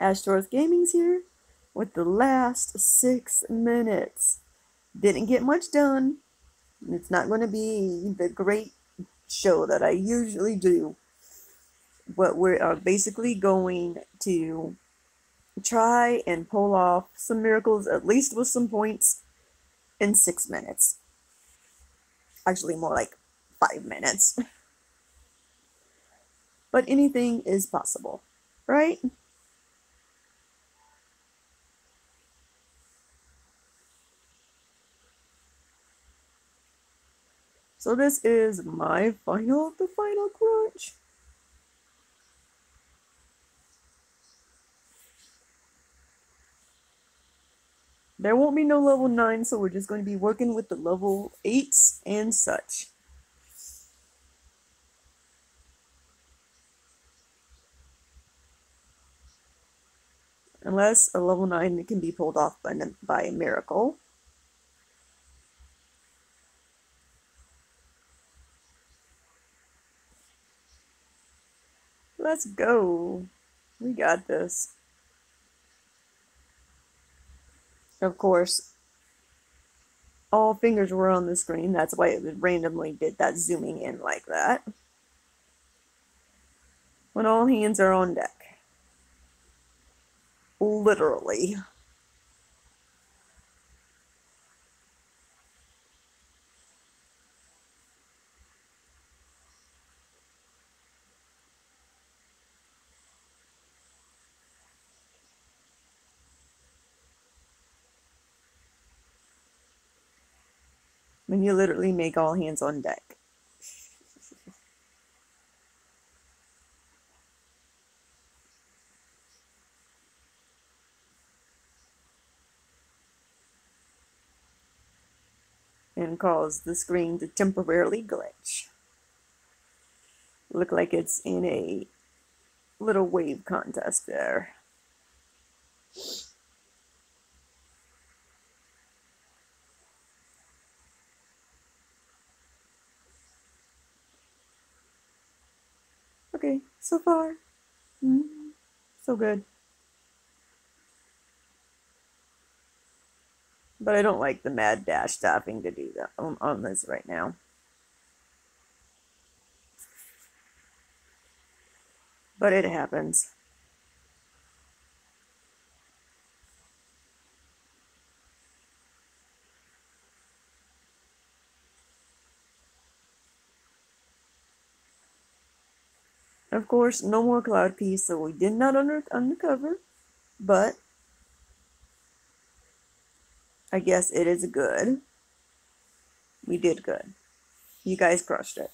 Ashtoreth Gaming's here with the last six minutes. Didn't get much done. It's not going to be the great show that I usually do. But we are basically going to try and pull off some miracles, at least with some points, in six minutes. Actually, more like five minutes. But anything is possible, right? So this is my final, the final crunch. There won't be no level 9, so we're just going to be working with the level 8s and such. Unless a level 9 can be pulled off by, by a miracle. Let's go. We got this. Of course, all fingers were on the screen. That's why it randomly did that zooming in like that. When all hands are on deck. Literally. When you literally make all hands on deck. and cause the screen to temporarily glitch. Look like it's in a little wave contest there. Okay, so far, mm, so good. But I don't like the mad dash stopping to do that on, on this right now. But it happens. Of course, no more cloud piece, so we did not under uncover, but I guess it is good. We did good. You guys crushed it.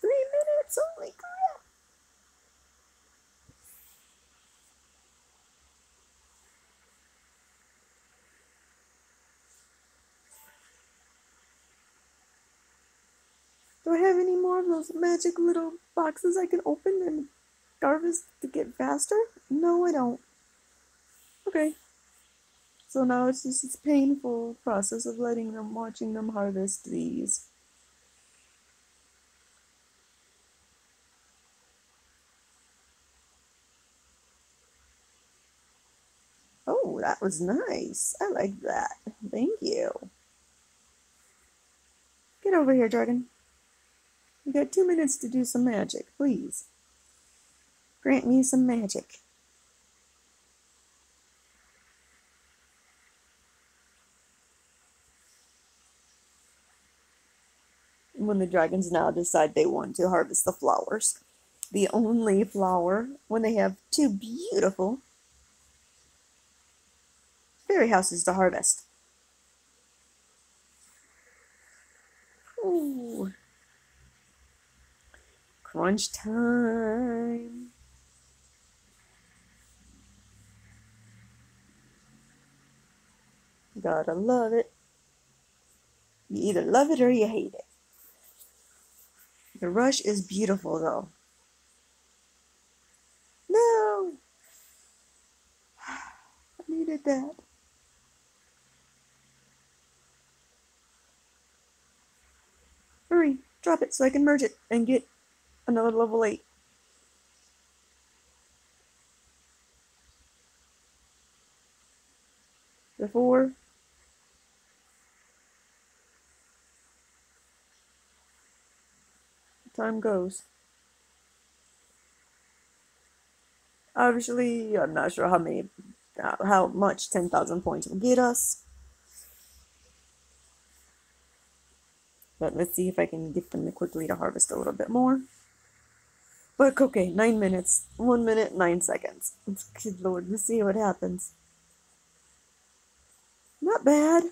Three minutes, holy crap! Do I have any more of those magic little boxes I can open and harvest to get faster? No, I don't. Okay. So now it's just this painful process of letting them, watching them harvest these. Oh, that was nice. I like that. Thank you. Get over here, dragon. You got two minutes to do some magic, please. Grant me some magic. When the dragons now decide they want to harvest the flowers. The only flower when they have two beautiful fairy houses to harvest. Ooh. Crunch time. Gotta love it. You either love it or you hate it. The rush is beautiful though. No! I needed that. Hurry. Drop it so I can merge it and get another level 8. The 4. Time goes. Obviously, I'm not sure how many, how much 10,000 points will get us. But let's see if I can get them quickly to harvest a little bit more. But okay, nine minutes, one minute, nine seconds. Good lord, let's see what happens. Not bad.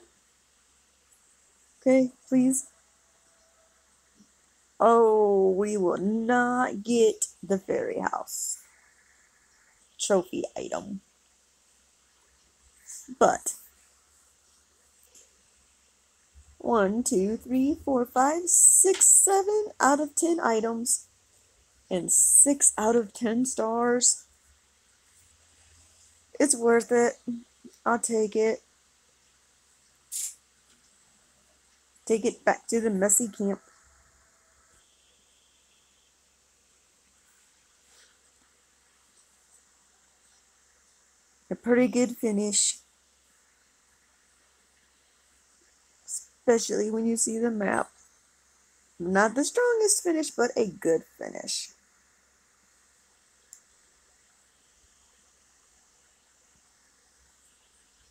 Okay, please. Oh, we will not get the fairy house trophy item. But one, two, three, four, five, six, seven out of ten items and six out of ten stars. It's worth it. I'll take it. Take it back to the messy camp. A pretty good finish. especially when you see the map. Not the strongest finish, but a good finish.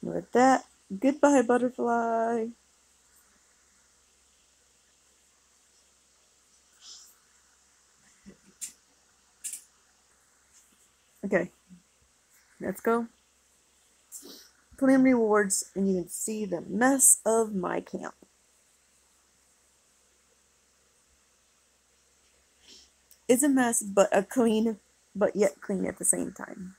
With that, goodbye, butterfly. Okay, let's go. Claim rewards, and you can see the mess of my camp. It's a mess, but a clean, but yet clean at the same time.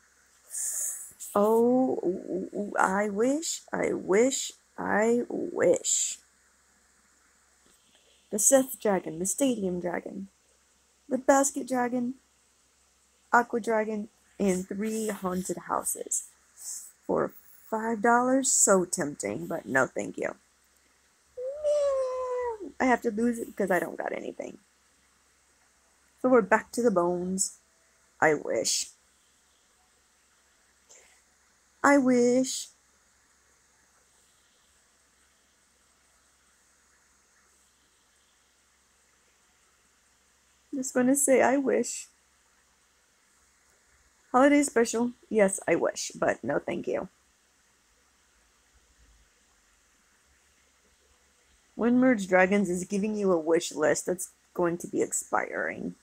Oh, I wish, I wish, I wish. The Seth Dragon, the Stadium Dragon, the Basket Dragon, Aqua Dragon, and three haunted houses for five dollars. So tempting, but no, thank you. I have to lose it because I don't got anything. So we're back to the bones. I wish. I wish. Just gonna say I wish. Holiday special? Yes, I wish, but no thank you. When Merge Dragons is giving you a wish list that's going to be expiring.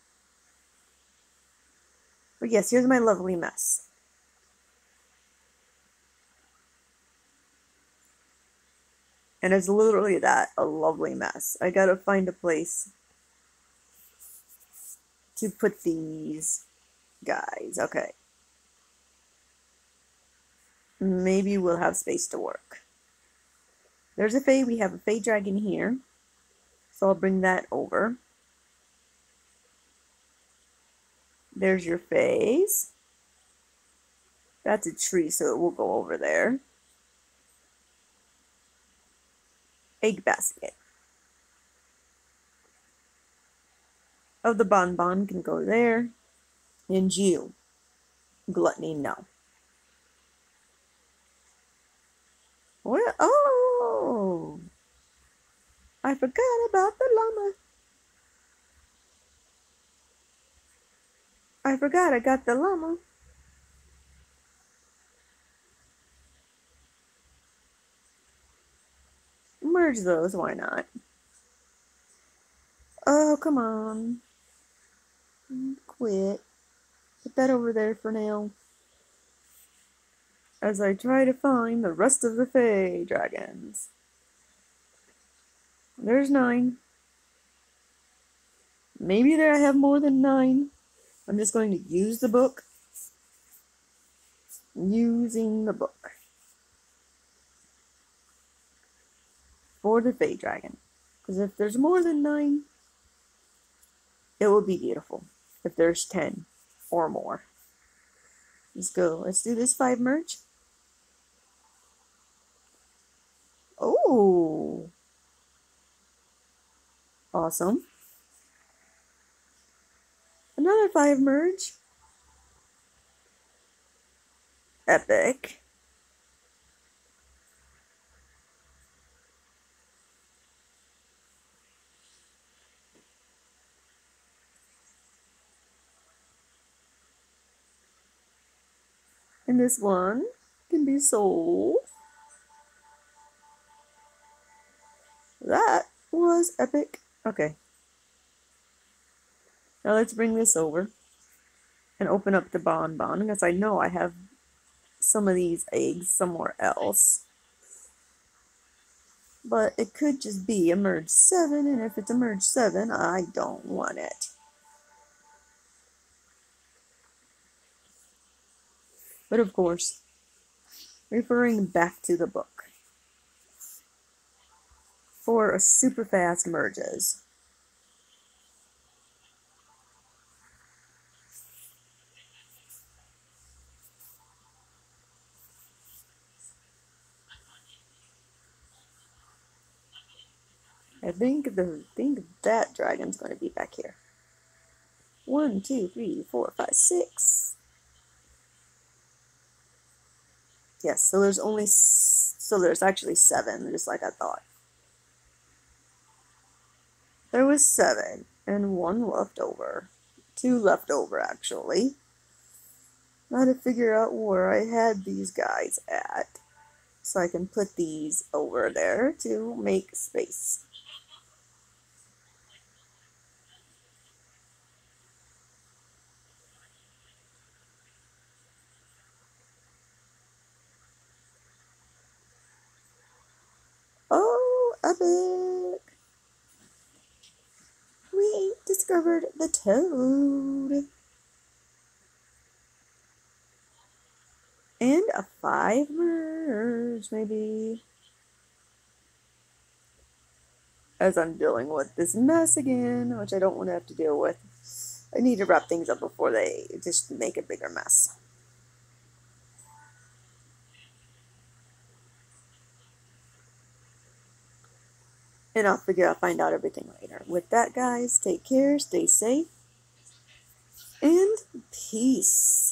But yes, here's my lovely mess. And it's literally that, a lovely mess. I gotta find a place to put these guys. Okay. Maybe we'll have space to work. There's a Fey. We have a Fey dragon here. So I'll bring that over. There's your face. That's a tree, so it will go over there. Egg basket. Of the bonbon can go there. And you. Gluttony, no. What? Oh! I forgot about the llama. I forgot I got the llama. Merge those, why not? Oh, come on. Quit. Put that over there for now. As I try to find the rest of the Fey dragons. There's nine. Maybe there I have more than nine. I'm just going to use the book. Using the book. For the Fey Dragon. Because if there's more than nine, it will be beautiful. If there's ten or more. Let's go. Let's do this five merge. Oh. Awesome. Another five merge. Epic. And this one can be sold. That was epic. Okay. Now let's bring this over and open up the bonbon because I know I have some of these eggs somewhere else. But it could just be a merge 7, and if it's a merge 7, I don't want it. But of course, referring back to the book for super fast merges. I think the think that dragon's going to be back here. One, two, three, four, five, six. Yes, so there's only so there's actually seven, just like I thought. There was seven and one left over. Two left over actually. I had to figure out where I had these guys at. So I can put these over there to make space. Oh, epic! We discovered the toad. And a five merge, maybe. As I'm dealing with this mess again, which I don't want to have to deal with. I need to wrap things up before they just make a bigger mess. And I'll figure out, find out everything later. With that, guys, take care, stay safe, and peace.